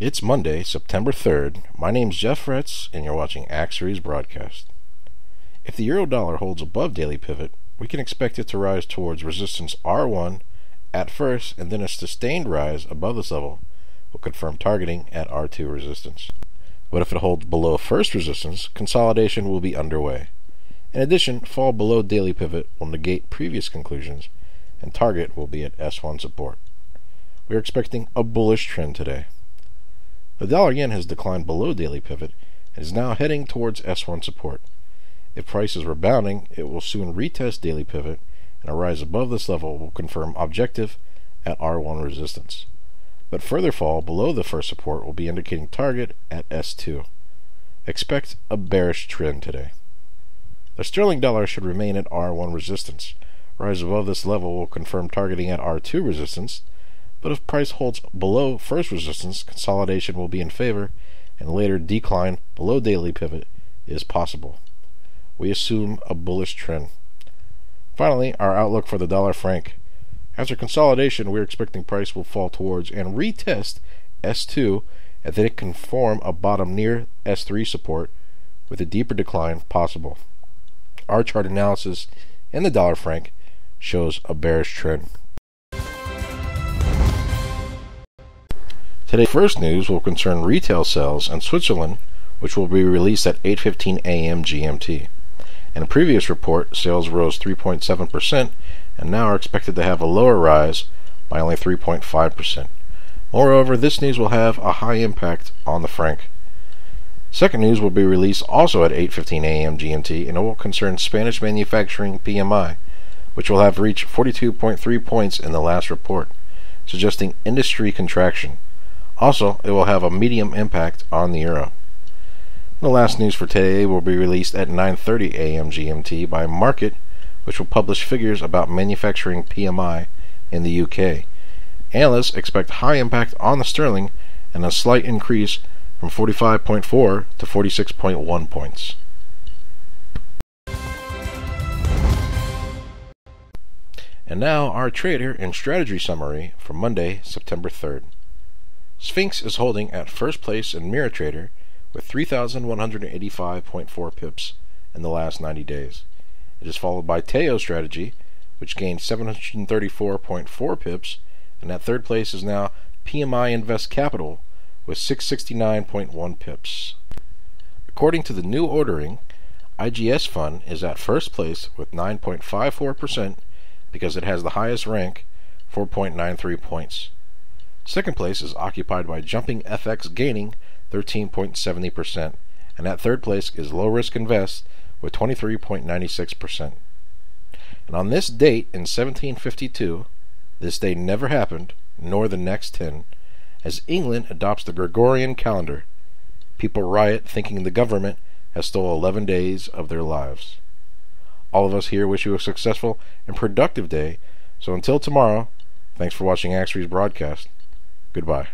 It's Monday, September 3rd. My name's Jeff Fretz, and you're watching Axiory's broadcast. If the euro dollar holds above daily pivot, we can expect it to rise towards resistance R1 at first, and then a sustained rise above this level will confirm targeting at R2 resistance. But if it holds below first resistance, consolidation will be underway. In addition, fall below daily pivot will negate previous conclusions, and target will be at S1 support. We are expecting a bullish trend today. The dollar yen has declined below daily pivot and is now heading towards S1 support. If price is rebounding, it will soon retest daily pivot, and a rise above this level will confirm objective at R1 resistance. But further fall below the first support will be indicating target at S2. Expect a bearish trend today. The sterling dollar should remain at R1 resistance. Rise above this level will confirm targeting at R2 resistance, but if price holds below first resistance, consolidation will be in favor, and later decline below daily pivot is possible. We assume a bullish trend. Finally, our outlook for the dollar franc. After consolidation, we're expecting price will fall towards and retest S2 and then it can form a bottom near S3 support with a deeper decline possible. Our chart analysis in the dollar franc shows a bearish trend. Today's first news will concern retail sales in Switzerland, which will be released at 8:15 a.m. GMT. In a previous report, sales rose 3.7% and now are expected to have a lower rise by only 3.5%. Moreover, this news will have a high impact on the franc. Second news will be released also at 8:15 a.m. GMT and it will concern Spanish manufacturing PMI, which will have reached 42.3 points in the last report, suggesting industry contraction. Also, it will have a medium impact on the euro. The last news for today will be released at 9:30 a.m. GMT by Markit, which will publish figures about manufacturing PMI in the UK. Analysts expect high impact on the sterling and a slight increase from 45.4 to 46.1 points. And now our trader and strategy summary for Monday, September 3rd. Sphinx is holding at first place in Mirror Trader with 3,185.4 pips in the last 90 days. It is followed by Teo Strategy, which gained 734.4 pips, and at third place is now PMI Invest Capital with 669.1 pips. According to the new ordering, IGS Fund is at first place with 9.54% because it has the highest rank, 4.93 points. Second place is occupied by Jumping FX gaining 13.70%, and at third place is Low Risk Invest with 23.96%. And on this date in 1752, this day never happened, nor the next 10, as England adopts the Gregorian calendar. People riot thinking the government has stole 11 days of their lives. All of us here wish you a successful and productive day. So until tomorrow, thanks for watching Axiory's broadcast. Goodbye.